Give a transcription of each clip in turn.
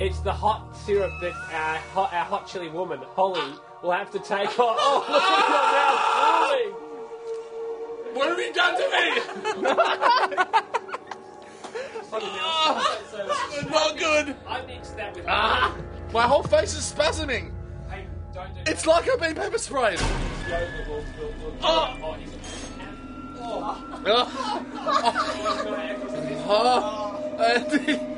it's the hot syrup that our hot, our hot chili woman, Holly, will have to take on. Oh, look at your mouth falling! What have you done to me? drooling! Not good. I mixed that with. Ah, my whole face is spasming. Hey, don't do It's like I've been pepper sprayed. Yoga will, will, will, Oh. oh,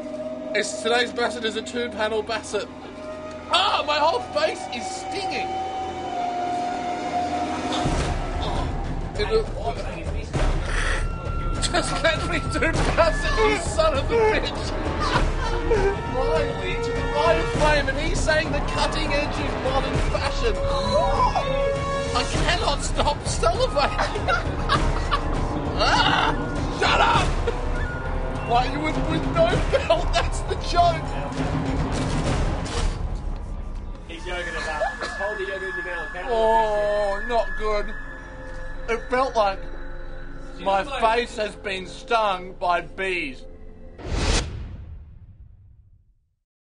it's today's basset is a two-panel basset. Ah, my whole face is stinging. It- just let me do basset, you son of a bitch. Finally, to the right of flame, and he's saying the cutting edge of modern fashion. I cannot stop salivating. Ah! Shut up! Why you with, with no Oh, not good. It felt like my face has been stung by bees.